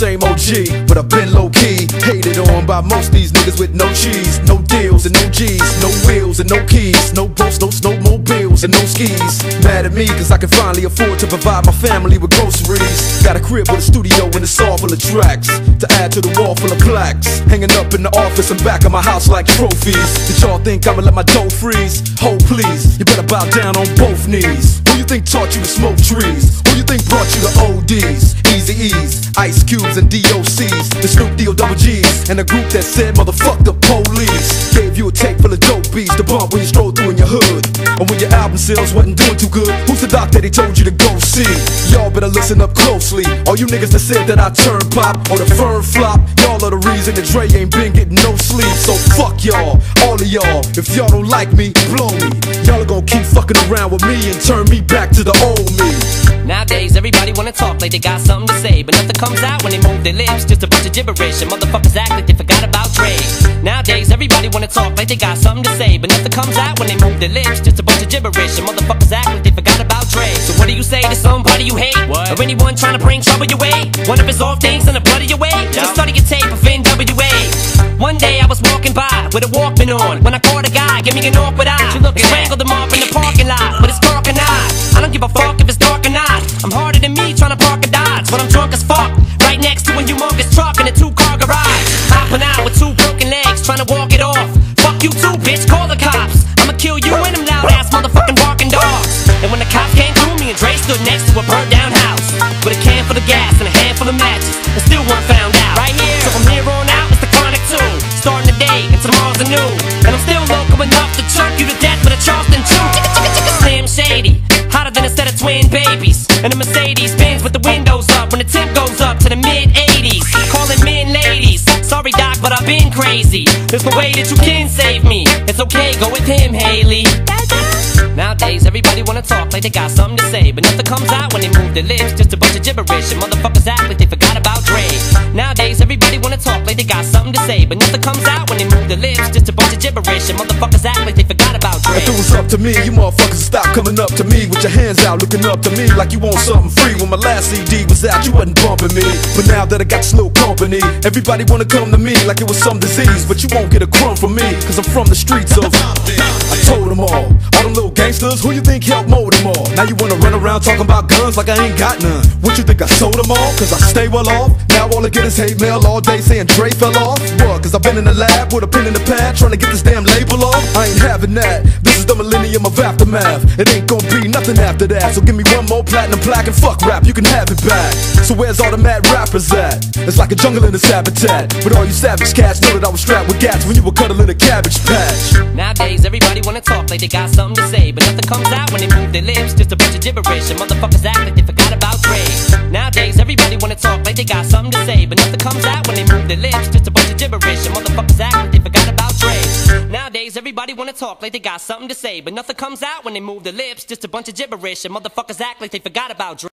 same OG, but I've been low key. Hated on by most these niggas with no cheese, no deals and no G's, no wheels and no keys, no boats, no snowmobiles and no skis. Mad at me cause I can finally afford to provide my family with groceries. Got a crib with a studio and it's all full of tracks to add to the wall full of plaques. Hanging up in the office and back of my house like trophies. Did y'all think I'ma let my dough freeze? Hold please, you better bow down on both knees. Who you think taught you to smoke trees? Who you think brought you to ODs? E's, Ice Cubes and DOCs, the Snoop D O double G's, and a group that said motherfuck the police. Gave you a tape full of beats to bump when you stroll through in your hood. And when your album sales wasn't doing too good, who's the doc that he told you to go see? Y'all better listen up closely. All you niggas that said that I turn pop or the firm flop, y'all are the reason that Dre ain't been getting no sleep. So fuck y'all, all of y'all. If y'all don't like me, blow me. Y'all are gonna keep fucking around with me and turn me back to the old me. Nowadays, everybody wanna talk like they got something to say, but nothing comes out when they move their lips. Just a bunch of gibberish, and motherfuckers act like they forgot about something to say, but nothing comes out when they move their lips. Just a bunch of gibberish, and motherfuckers act like they forgot about Dre. So what do you say to somebody you hate, What? or anyone trying to bring trouble your way? One of his off things in the blood of your way. Just study your tape of NWA. One day I was walking by with a Walkman on when I caught a guy, give me an awkward eye. you looking? Strangled him off in the parking lot but it's dark and eye. I don't give a fuck if it's dark or not. I'm harder than me trying to park a Dodge, but I'm drunk stood next burnt-down house with a can full of gas and a handful of matches, and still weren't found out. Right here. So from here on out, it's the chronic two. Starting the day, and tomorrow's a new. And I'm still local enough to choke you to death with a Charleston chew. Chicka, chicka, chicka, Slim Shady, hotter than a set of twin babies. And a Mercedes Benz with the windows up when the temp goes up to the mid 80s. Calling men ladies. Sorry, Doc, but I've been crazy. There's no way that you can save me. It's okay, go with him, Hailie. Nowadays, everybody wanna talk like they got something to say, but nothing comes out when they move their lips. Just a bunch of gibberish, and motherfuckers act like they forgot about Dre. Nowadays, everybody wanna talk like they got something to say, but nothing comes out when they move their lips. Just a bunch of gibberish, and motherfuckers act like they forgot about Dre. If it was up to me, you motherfuckers stop coming up to me with your hands out, looking up to me like you want something free. When my last CD was out, you wasn't bumping me. But now that I got this little company, everybody wanna come to me like it was some disease. But you won't get a crumb from me, cause I'm from the streets of. Told them all, all them little gangsters, who you think helped mold them all? Now you wanna run around talking about guns like I ain't got none. What you think I sold them all? Cause I stay well off. Now all I get is hate mail all day saying Dre fell off. Been in the lab with a pen in the pad trying to get this damn label off. I ain't having that. This is the millennium of aftermath. It ain't gonna be nothing after that. So give me one more platinum plaque and fuck rap, you can have it back. So where's all the mad rappers at? It's like a jungle in its habitat. But all you savage cats know that I was strapped with gats when you were cuddling a cabbage patch. Nowadays, everybody wanna talk like they got something to say, but nothing comes out when they move their lips. Just a bunch of gibberish, and motherfuckers act like they forgot about Dre. Nowadays, everybody wanna talk like they got something to say, but nothing comes out when they move their lips. Just a gibberish, and motherfuckers act like they forgot about Dre. Nowadays, everybody wanna talk like they got something to say, but nothing comes out when they move their lips. Just a bunch of gibberish, and motherfuckers act like they forgot about Dre.